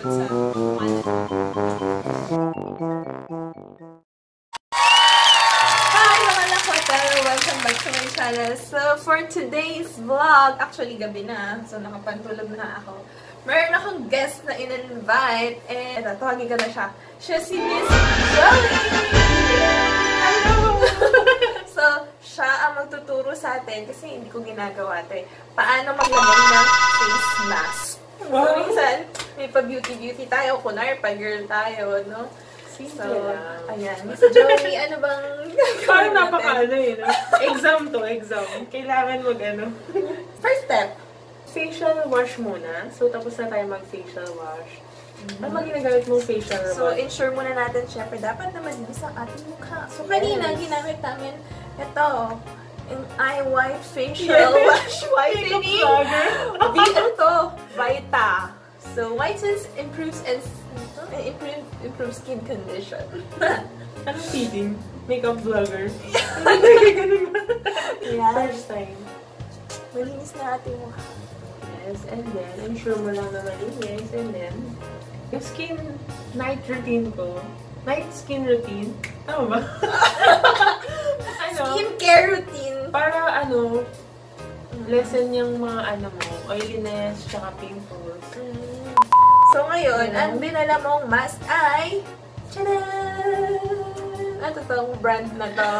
Hi, mga lakwater! Welcome back to my channel. So, for today's vlog, actually gabi na, so nakapantulog na ako. Meron akong guest na in-invite, and ito, tawagin ko na siya. Siya si Miss Joey! Hello! so, siya ang magtuturo sa atin, kasi hindi ko ginagawa ito eh. Paano maglagay ng face mask. So, Wow. minsan, may pa-beauty-beauty tayo, kunwari pa-girl tayo, no? So, lang. ayan. Miss Joey, ano bang Parang napaka ano eh, no? Exam to, exam. Kailangan mag ano. First step. Facial wash muna. So, tapos na tayo mag-facial wash. Ano ba ginagamit mong facial So, wash? ensure muna natin, syempre, dapat naman malinis ang ating mukha. So, kanina, ginamit namin ito, an eye white facial Yes. wash whitening. vlogger. B, ano to? Vita. So, whitens, improves, and uh, improve, improves skin condition. Anong feeding? Makeup vlogger. Yan. First time. Malinis na ating mukha. Yes, and then, ensure mo lang na malinis. And then, yung skin night routine ko. Night skin routine. Tama ba? lessen yung mga ano mo, oiliness, tsaka pimples. Mm. So ngayon, ang binala mong mask ay... Tchadan! Ano tong brand na to?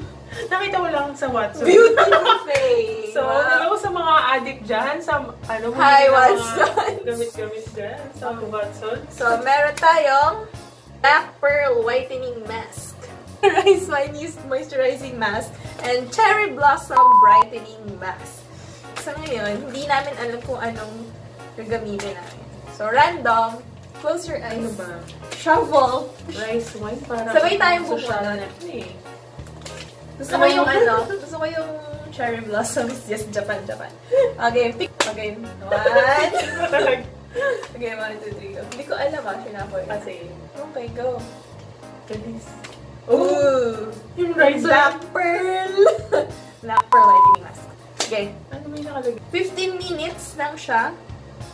Nakita mo lang sa Watson. Beauty Buffet! So, wow. sa mga addict dyan, sa ano, Hi, Watson. Gamit-gamit dyan, sa Watson. So, meron tayong Black Pearl Whitening Mask. Rice Wine Moisturizing Mask and Cherry Blossom Brightening Mask. So ngayon, hindi namin alam kung anong gagamitin namin. So, random. Close your eyes. Ano ba? Shuffle. Rice wine para Sabay tayong ito eh. Gusto ko yung ano, gusto ko yung cherry blossoms. Yes, Japan, Japan. Okay, pick. Okay, one. Okay, one, two, three, go. Hindi ko alam ah, sinapoy. Kasi, Okay, go. galis. Ooh! Yung rice Black pearl! Black pearl whitening mask. Okay, Ano may nakalagay? 15 minutes lang siya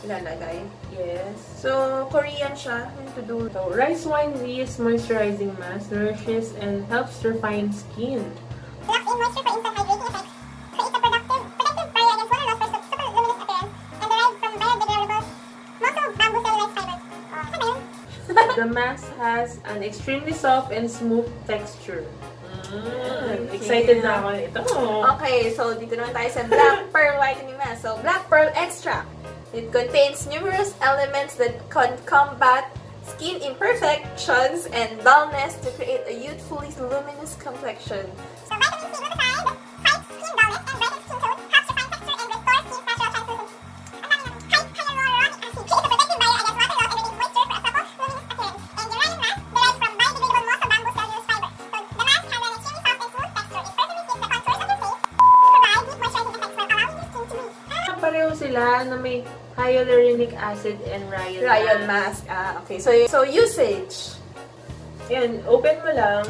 ilalagay. Yes. So, Korean siya. Yung to do. So, rice wine V's moisturizing mask nourishes and helps refine skin. Locks in moisture for instant hydrating effects. Creates a productive, protective barrier against water loss for super luminous appearance. And derived from biodegradable muscle bamboo cellulose fibers. Saan ba yun? The mask has an extremely soft and smooth texture. Mm, Excited na ako ito. Okay, so dito naman tayo sa Black Pearl Whitening Mask. So, Black Pearl Extract. It contains numerous elements that can combat skin imperfections and dullness to create a youthfully luminous complexion. So may hyaluronic acid and Ryan, Ryan Mask. Ah, okay. So, so usage. Yan, open mo lang.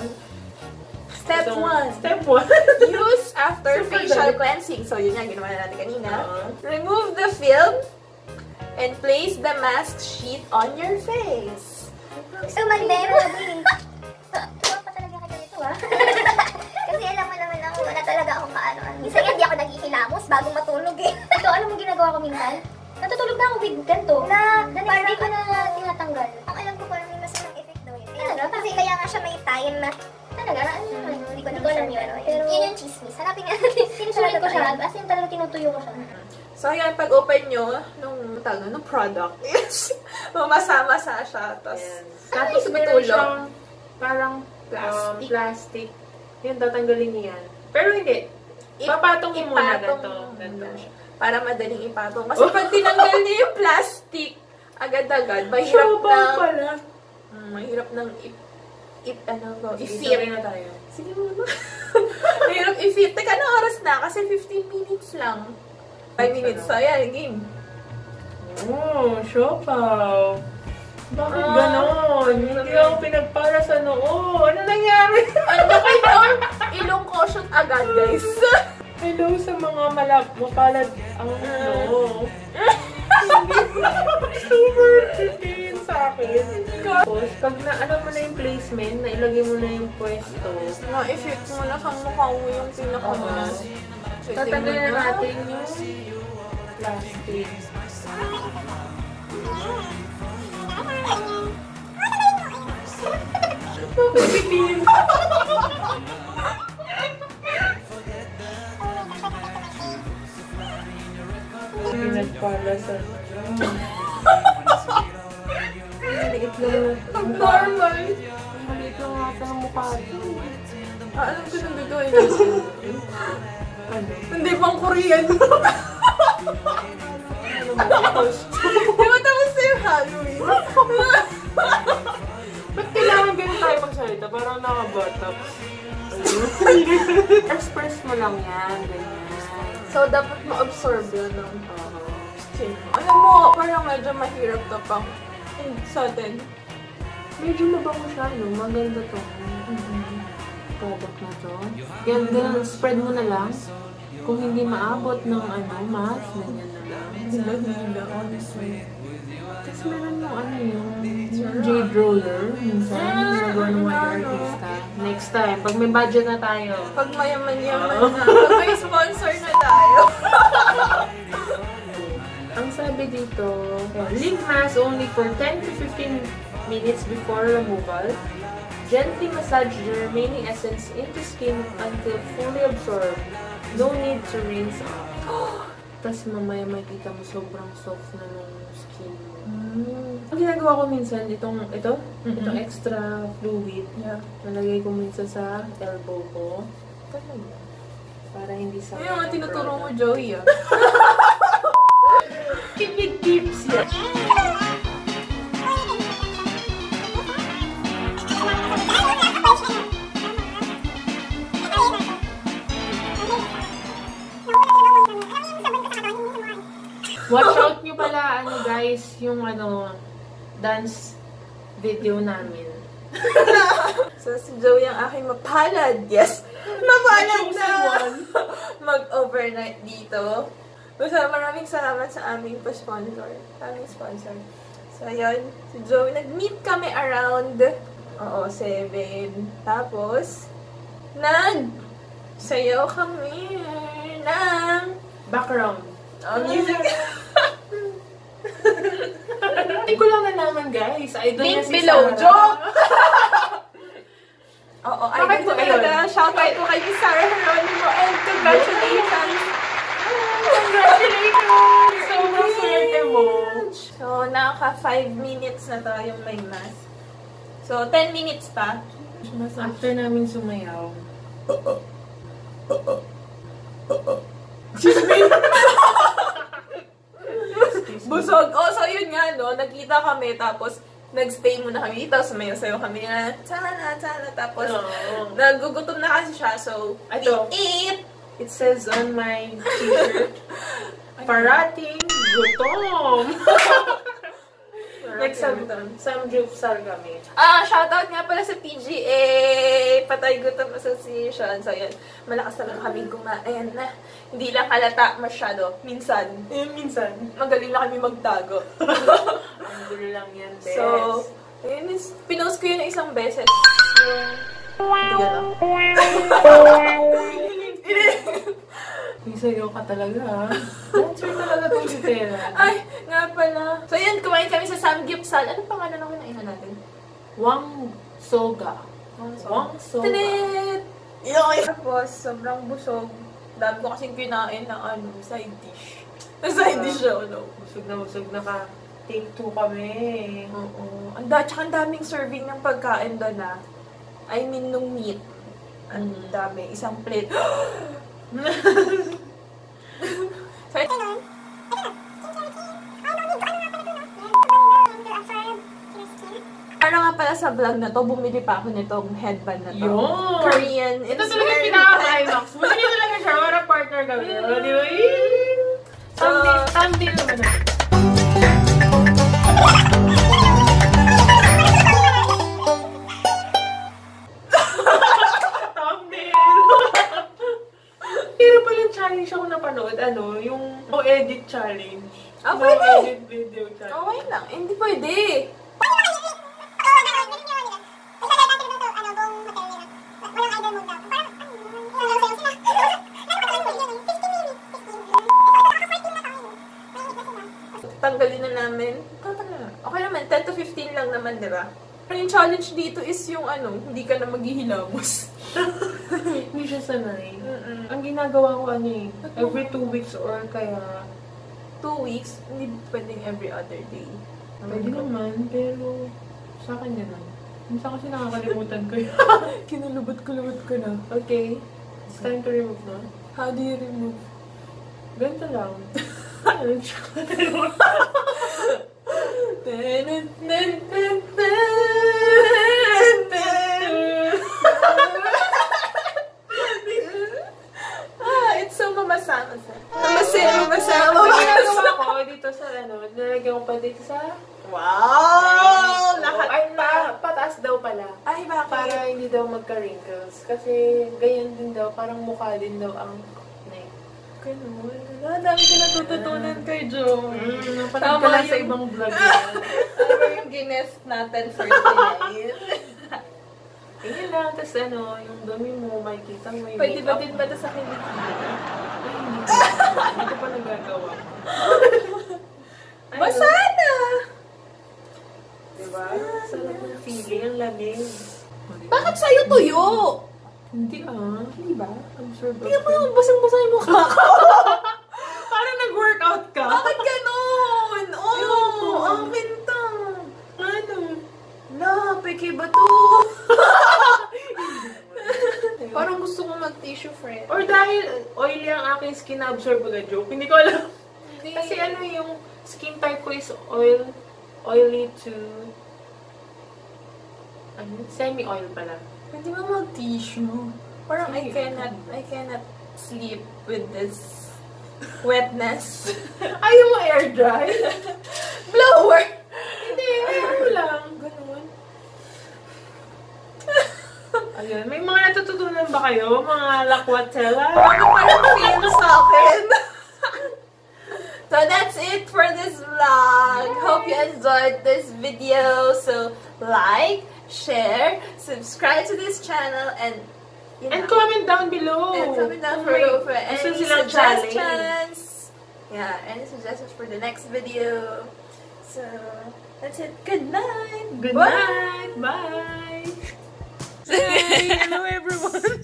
Step Itong- 1. Step 1. Use after Super facial cleansing. So, yun yan. Ginawa na natin kanina. Oo. Remove the film and place the mask sheet on your face. So, mag-demo din. Tuwa pa talaga ka ganito, ah. Kaano. Minsan hindi ako naghihilamos bago matulog eh. Ito, alam mo ginagawa ko minsan? Natutulog na ako with ganito. Na, na hindi ko na tinatanggal. Ang alam ko parang may masamang effect daw yun. Talaga? Kasi kaya nga siya may time na Talaga? Ano yun? Hindi ko na alam yun. Pero, yun yung chismis. Hanapin nga natin. Sinusulit ko siya. As in, talaga tinutuyo ko siya. So, yan. Pag open nyo, nung, tawag na, nung product, yes, mamasa-masa siya. Tapos, Yan. tapos matulog. siyang parang Plastic. um, plastic. Yun, tatanggalin niya yan. Pero hindi. I- Papatong mo muna ipatong ganito. siya. Para madaling ipatong. Kasi pag tinanggal niya yung plastic, agad-agad. Mahirap Siopaw na, pala. mm, mahirap nang i, it, ano ko, i-fit. na tayo. Sige mo mahirap i-fit. Teka, anong oras na? Kasi 15 minutes lang. 5 minutes. So, ayan, game. Oh, siopaw. Bakit Ah. ganon? Hindi ako pinagpara sa noo. Ano nangyari? ano kayo? Ilong caution agad, guys. Hello sa mga malap mapalad ang noo. Super 15 sa akin. Tapos, pag na, alam mo na yung placement, na ilagay mo na yung pwesto, Ma-effect mo na kang mukha mo yung pinaka mo na. tatanggalin na natin yung plastic. Bakit bitin? Pinagpala sa Ang liit lang Ang normal. Maliit lang ata ang mukha ko. Ah, alam ko nang gagawin natin. Ano? Hindi pang Korean. Di ba tapos na yung Halloween? Ba't kailangan ganun tayo magsalita? Parang nakabata. Express mo lang yan, ganyan. so, dapat ma-absorb yun ng Oo. Skin mo. Alam mo, parang medyo mahirap to pang atin. Medyo mabango siya, no? Maganda to. Product na to. Yan, ganun, spread mo na lang. Kung hindi maabot ng ano, mask, ganyan na lang. Hindi ba, honestly. Tapos meron yung ano yung, jade roller. Minsan, Ah, yung nagawa ng mga ano? artista. Next time, pag may budget na tayo. Pag mayaman-yaman na, pag may sponsor na tayo. Ang sabi dito, leave mask only for 10 to 15 minutes before removal. Gently massage the remaining essence into skin until fully absorbed. No need to rinse off. Tapos mamaya makikita mo sobrang soft na nung skin mo. Ang ginagawa ko minsan, itong, ito, Mhm. itong extra fluid, Yeah. nalagay ko minsan sa elbow ko. Para hindi sa... Yung mga tinuturo mo, Joey, ah. Kikid tips yan. Watch out nyo pala, ano guys, yung ano, dance video namin. So, si Joey ang aking mapalad. Yes! Mapalad na! Mag-overnight dito. Basta maraming salamat sa aming pa-sponsor. Aming sponsor. So, yun. Si Joey, nag-meet kami around, oo, 7. Tapos, nag sayaw kami ng Background. oh, music. Hindi ko lang nalaman guys. Idol Link niya si below. Sarah. Joke! Oo, ba yun? talaga. Shoutout ko kay Sarah Geronimo and congratulations! Congratulations! Sobrang swerte mo. So, naka 5 minutes na tayong may mask. So, 10 minutes pa. After namin sumayaw. Busog. Oh, so yun nga, no? Nagkita kami, tapos nagstay muna kami dito. Sumayo-sayo kami na, tsala, tsala. Tapos, Oo. nagugutom na kasi siya. So, Ito. we eat. It says on my t-shirt, parating gutom. like some, some Jupsal kami. Ah, shoutout nga pala sa PGA, Patay Gutom Association. So, yun, malakas talaga kami kumain na hindi lang halata masyado. Minsan, Eh, minsan. magaling lang kami magtago. Ang gulo lang yan, bes. so, ayun, is, pinost ko yun isang beses. Yung, hindi lang. Isayaw ka talaga, ha? Dancer talaga tong si Tera. Ay, nga pala. So, yun, kumain kami sa Samgyupsal. Anong pangalan ng kinainan natin? Wang Soga. Wang Soga. Tinit! Yun! Tapos, sobrang busog. Dami ko kasing kinain ng ano, side dish. Na side dish siya, ano. Busog na busog na ka. Take two kami. Oo. Ang da, tsaka ang daming serving ng pagkain doon na. I mean, nung meat. Ang Mm. dami. Isang plate. so, Para nga pala sa vlog na to, bumili pa ako nitong headband na to. Yun! Korean. Ito talaga yung pinaka-climax. Muli talaga siya. Para partner kami. O, di ba? Thumbnail, thumbnail naman natin. Yung no edit challenge. Ah, no pwede. edit video challenge. Okay lang. Hindi pwede. Tanggalin na namin. Okay naman, 10 to 15 lang naman, di ba? Pero yung challenge dito is yung ano, hindi ka na maghihilamos. Hindi siya sanay. Mm-mm. Ang ginagawa ko ano eh, every two weeks or kaya, Two weeks, hindi pwedeng every other day. pwede naman, pero sa akin yan lang. Minsan kasi nakakalimutan ko yun. Kinulubot-kulubot ko na. okay, it's time to remove na. How do you remove? Ganito lang. Ano? Ten, ten, ten, ten, ten. ah, it's so mamasama sa. Mamasaya, mamasama. Ang ginagawa ko dito sa ano, nilagyan ko pa dito sa... Wow! Lahat Ay, pa. pa, pataas daw pala. Ay, bakit? Para hindi daw magka-wrinkles. Kasi ganyan din daw, parang mukha din daw ang neck. Ganun. Ang dami ko natututunan kay Jo. Mm, Tama ka lang sa ibang vlog yan. Ano yung ginest natin for today? Ayun lang, tapos ano, yung dumi mo, makikita mo yung Pwede ba din ba ito sa kilikili? Ay, hindi ko. Hindi ko pa nagagawa. Ay, Basa na! Diba? Ng feeling, ang lamig. Bakit sa'yo tuyo? Hindi ah. Hindi ba? Absorb Tingnan mo yung basang-basa yung mukha ko. Parang nag-workout ka. Bakit ganun? Oh, Ewan ko. ang pinta. Ano? Na, peke ba to? Parang gusto ko mag-tissue, friend. Or dahil oily ang aking skin na absorb agad joke. Hindi ko alam. Hindi. Kasi ano yung skin type ko is oil, oily to ano, semi-oil pala. Pwede ba mag-tissue? Parang I cannot, I cannot sleep with this wetness. Ayaw mo air dry? Blower! Hindi, ayaw lang. Ayun, may mga natututunan ba kayo? Mga lakwatela? Ano parang feel sa akin? so that's it for this vlog. Hope you enjoyed this video. So like, share, subscribe to this channel, and you And know, comment down below. and comment down Kung below for any suggestions. Yeah, any suggestions for the next video. So that's it. Good night. Good Bye. night. Bye. Hello everyone.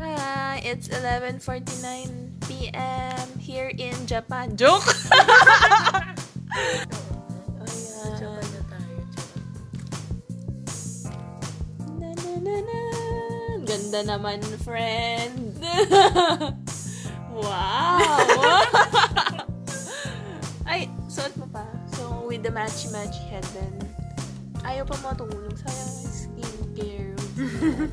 Hi, ah, it's 11.49 p.m. here in Japan. Joke! Ganda naman, friend. wow! Ay, suot mo pa. So, with the matchy-matchy headband. Ayaw pa matulong. Sayang ang skincare.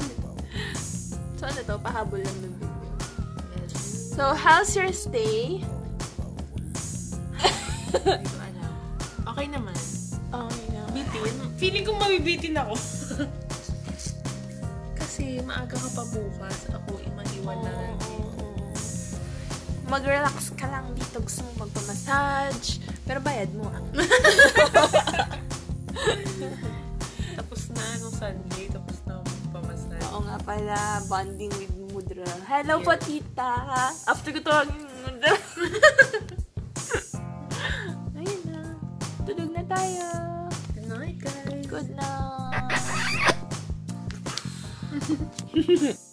so, ano to? Pahabol lang ng video. So, how's your stay? Okay naman. Okay na. Bitin? Feeling ko mabibitin ako. Kasi maaga ka pa bukas. Ako imaniwan na. Mag-relax ka lang dito. Gusto mo magpa-massage. Pero bayad mo ah. Tapos na nung Sunday. Tapos na pamasal. Oo nga pala. Bonding with Mudra. Hello Yeah. po, tita. After ko tawagin Mudra. Ayun na. Tulog na tayo. Good night, guys. Good night.